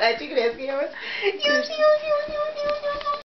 I think that's yours. Yours, yours, yours, yours, yours.